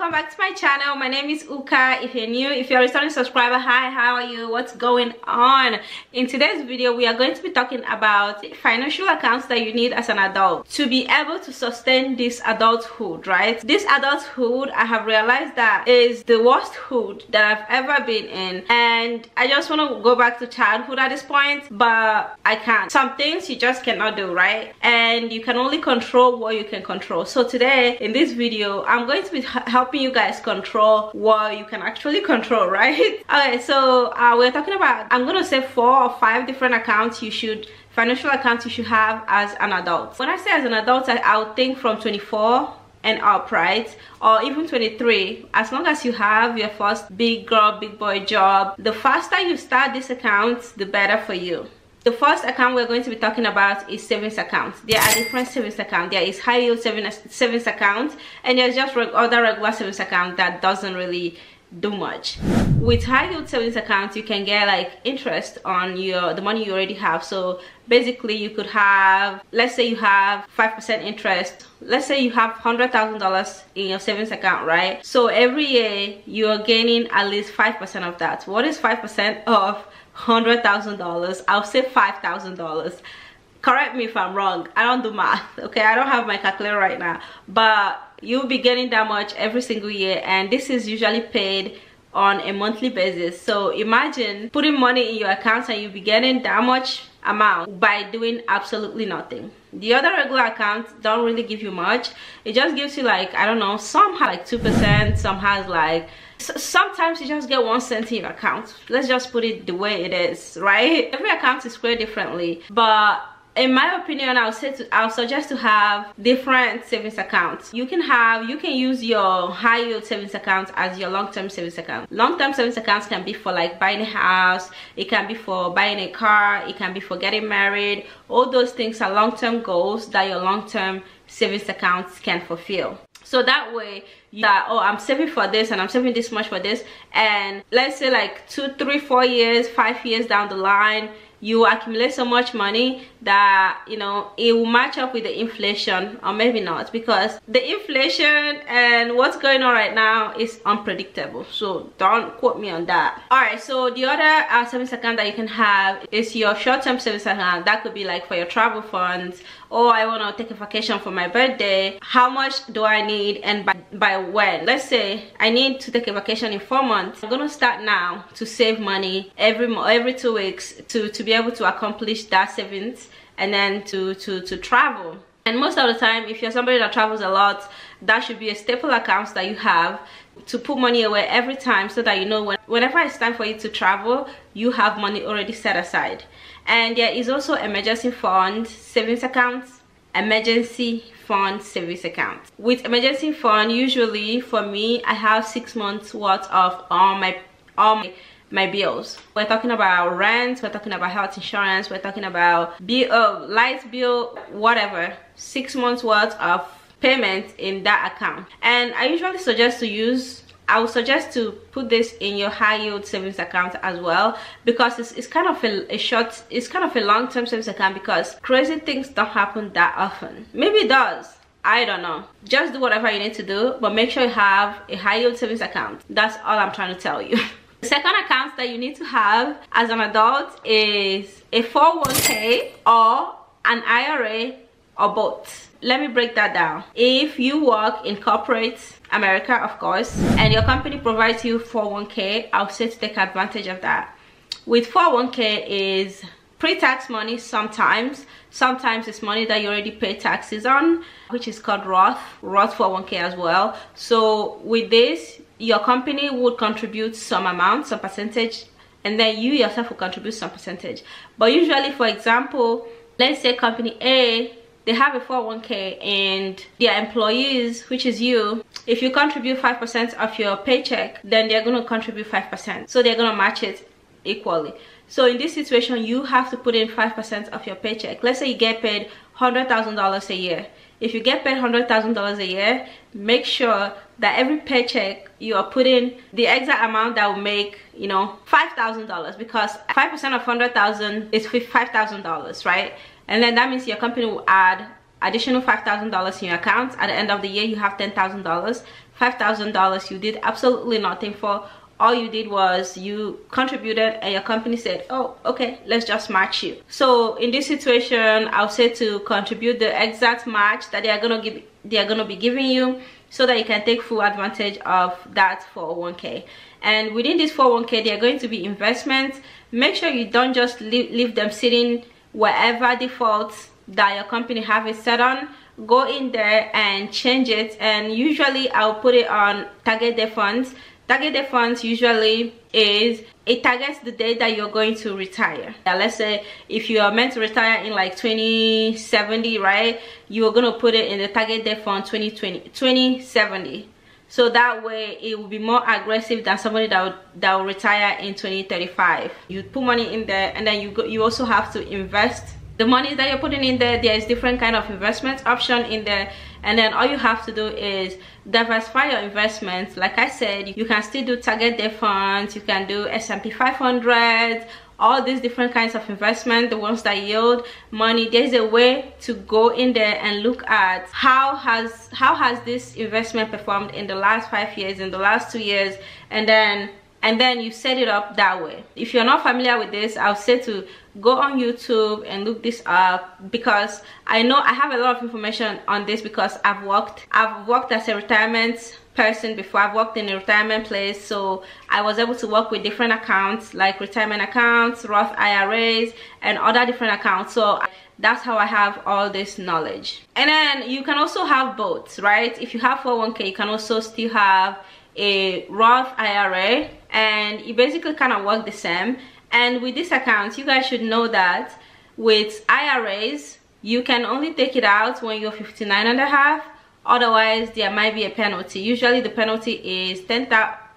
welcome back to my channel. My name is uka. If you're new if you're a returning subscriber hi how are you? What's going on? In today's video we are going to be talking about financial accounts that you need as an adult to be able to sustain this adulthood right? This adulthood i have realized that is the worst hood that i've ever been in. And i just want to go back to childhood at this point but i can't. Some things you just cannot do right? And you can only control what you can control. So today in this video i'm going to be helping you guys control what you can actually control right? Okay so uh, we're talking about i'm gonna say four or five different accounts you should financial accounts you should have as an adult. When i say as an adult i, I would think from 24 and up right? Or even 23 as long as you have your first big girl big boy job the faster you start this account the better for you the first account we're going to be talking about is savings account there are different savings account. There is high yield savings savings account and there's just other regular savings account that doesn't really do much. With high yield savings account you can get like interest on your the money you already have. So basically you could have let's say you have five percent interest. Let's say you have hundred thousand dollars in your savings account right? So every year you're gaining at least five percent of that. What is five percent of hundred thousand dollars i'll say five thousand dollars. Correct me if i'm wrong i don't do math okay? I don't have my calculator right now but you'll be getting that much every single year and this is usually paid on a monthly basis. So imagine putting money in your account and you'll be getting that much amount by doing absolutely nothing the other regular accounts don't really give you much. It just gives you like i don't know some have like two percent some has like sometimes you just get one cent in your account. Let's just put it the way it is right? Every account is squared differently but in my opinion i'll say to, i'll suggest to have different savings accounts. You can have you can use your high yield savings account as your long-term savings account. Long-term savings accounts can be for like buying a house it can be for buying a car it can be for getting married. All those things are long-term goals that your long-term savings accounts can fulfill. So that way that oh i'm saving for this and i'm saving this much for this. And let's say like two three four years five years down the line you accumulate so much money that you know it will match up with the inflation or maybe not because the inflation and what's going on right now is unpredictable. So don't quote me on that. All right so the other uh, savings account that you can have is your short-term savings account. That could be like for your travel funds or i want to take a vacation for my birthday. How much do i need and by, by when? Let's say i need to take a vacation in four months. I'm gonna start now to save money every every two weeks to to be able to accomplish that savings and then to to to travel. And most of the time if you're somebody that travels a lot that should be a staple account that you have to put money away every time so that you know when, whenever it's time for you to travel you have money already set aside. And there is also emergency fund savings accounts emergency fund savings account. With emergency fund usually for me i have six months worth of all my all my my bills we're talking about rent we're talking about health insurance we're talking about bill uh, light bill whatever six months worth of payment in that account and i usually suggest to use I would suggest to put this in your high yield savings account as well because it's, it's kind of a, a short it's kind of a long-term savings account because crazy things don't happen that often maybe it does I don't know. Just do whatever you need to do, but make sure you have a high yield savings account. That's all I'm trying to tell you. The second account that you need to have as an adult is a 401k or an IRA or both. Let me break that down. If you work in corporate America, of course, and your company provides you 401k, I'll say to take advantage of that. With 401k is pre-tax money sometimes sometimes it's money that you already pay taxes on which is called roth roth 401k as well so with this your company would contribute some amount some percentage and then you yourself will contribute some percentage. But usually for example let's say company a they have a 401k and their employees which is you if you contribute 5% of your paycheck then they're going to contribute 5% so they're going to match it equally. So in this situation you have to put in 5% of your paycheck. Let's say you get paid $100,000 a year if you get paid $100,000 a year, make sure that every paycheck you are putting the exact amount that will make, you know, $5,000 because 5% of 100,000 is $5,000, right? And then that means your company will add additional $5,000 in your account. At the end of the year, you have $10,000. $5,000 you did absolutely nothing for all you did was you contributed and your company said oh okay let's just match you. So in this situation i'll say to contribute the exact match that they are gonna give they are gonna be giving you so that you can take full advantage of that 401k and within this 401k they are going to be investments. Make sure you don't just leave, leave them sitting wherever defaults that your company have it set on. Go in there and change it. And usually i'll put it on target date funds target funds usually is it targets the day that you're going to retire. Now, let's say if you are meant to retire in like 2070 right you're gonna put it in the target date fund 2020 2070 so that way it will be more aggressive than somebody that will, that will retire in 2035 you put money in there and then you go, you also have to invest the money that you're putting in there there is different kind of investment option in there. And then all you have to do is diversify your investments. Like i said you can still do target date funds you can do s&p 500 all these different kinds of investment the ones that yield money. There's a way to go in there and look at how has how has this investment performed in the last five years in the last two years. And then and then you set it up that way. If you're not familiar with this i'll say to go on youtube and look this up because i know i have a lot of information on this because i've worked i've worked as a retirement person before. I've worked in a retirement place so i was able to work with different accounts like retirement accounts roth iras and other different accounts. So that's how i have all this knowledge. And then you can also have both right? If you have 401k you can also still have a Roth IRA and it basically kind of work the same. And with this account you guys should know that with IRAs you can only take it out when you're 59 and a half. Otherwise there might be a penalty. Usually the penalty is 10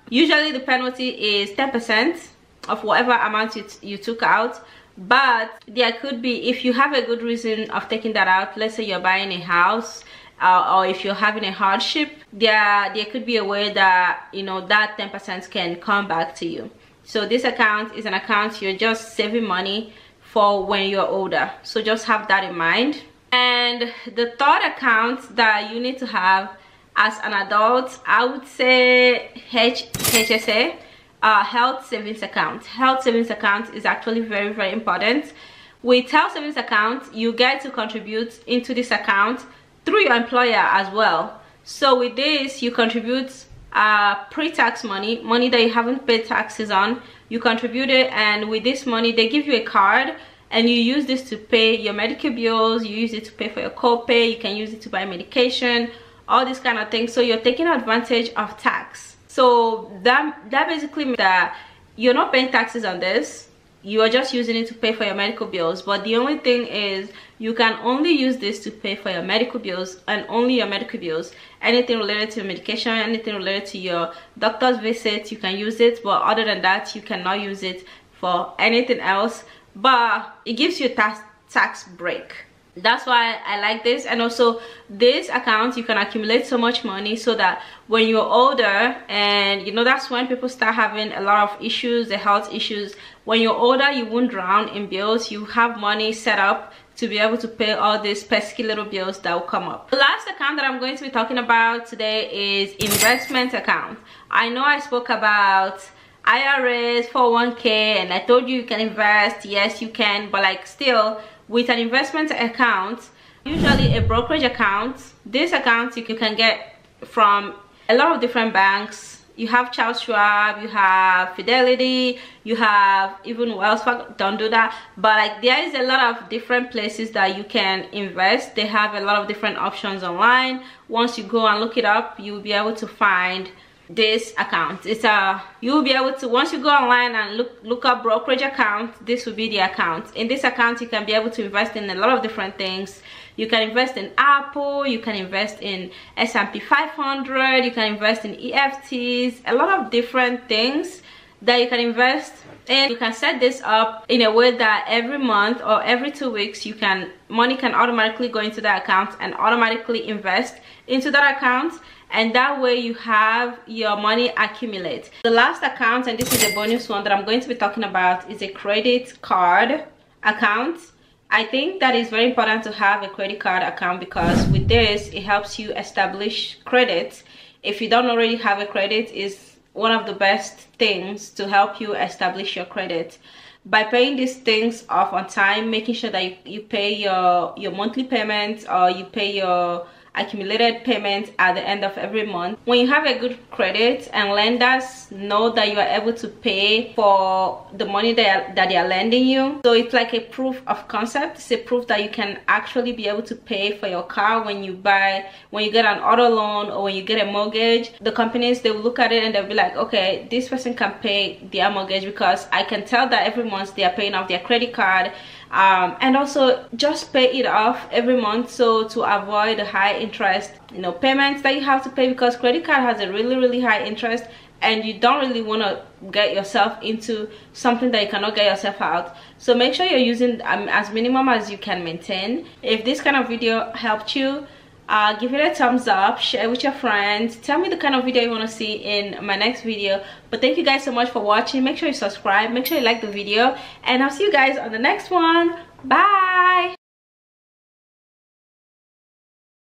usually the penalty is 10 percent of whatever amount you, you took out. But there could be if you have a good reason of taking that out let's say you're buying a house uh, or if you're having a hardship there there could be a way that you know that 10 percent can come back to you. So this account is an account you're just saving money for when you're older. So just have that in mind. And the third account that you need to have as an adult i would say H hsa uh, health savings account. Health savings account is actually very very important. With health savings account you get to contribute into this account through your employer as well. So with this you contribute uh, pre-tax money money that you haven't paid taxes on. You contribute it and with this money they give you a card and you use this to pay your medical bills. You use it to pay for your copay. You can use it to buy medication all these kind of things. So you're taking advantage of tax. So that that basically means that you're not paying taxes on this you are just using it to pay for your medical bills but the only thing is you can only use this to pay for your medical bills and only your medical bills. Anything related to medication anything related to your doctor's visit you can use it but other than that you cannot use it for anything else. But it gives you a tax tax break that's why i like this. And also this account you can accumulate so much money so that when you're older and you know that's when people start having a lot of issues the health issues. When you're older you won't drown in bills. You have money set up to be able to pay all these pesky little bills that will come up. The last account that i'm going to be talking about today is investment account. I know i spoke about iras 401k and i told you you can invest. Yes you can. But like still with an investment account usually a brokerage account this account you can get from a lot of different banks you have Charles Schwab, you have Fidelity, you have even Wells Fargo, don't do that. But like there is a lot of different places that you can invest. They have a lot of different options online. Once you go and look it up, you'll be able to find this account. It's a you'll be able to once you go online and look look up brokerage account this will be the account. In this account you can be able to invest in a lot of different things. You can invest in apple you can invest in s&p 500 you can invest in efts a lot of different things that you can invest and you can set this up in a way that every month or every two weeks you can money can automatically go into that account and automatically invest into that account. And that way you have your money accumulate. The last account and this is a bonus one that i'm going to be talking about is a credit card account. I think that is very important to have a credit card account because with this it helps you establish credit. If you don't already have a credit is one of the best things to help you establish your credit. By paying these things off on time making sure that you, you pay your your monthly payments or you pay your accumulated payments at the end of every month. When you have a good credit and lenders know that you are able to pay for the money that, that they are lending you. So it's like a proof of concept. It's a proof that you can actually be able to pay for your car when you buy when you get an auto loan or when you get a mortgage. The companies they will look at it and they'll be like okay this person can pay their mortgage because i can tell that every month they are paying off their credit card. Um, and also just pay it off every month so to avoid the high interest you know payments that you have to pay because credit card has a really really high interest and you don't really want to get yourself into something that you cannot get yourself out. So make sure you're using um, as minimum as you can maintain. If this kind of video helped you uh, give it a thumbs up share with your friends tell me the kind of video you want to see in my next video. But thank you guys so much for watching. Make sure you subscribe make sure you like the video and i'll see you guys on the next one. Bye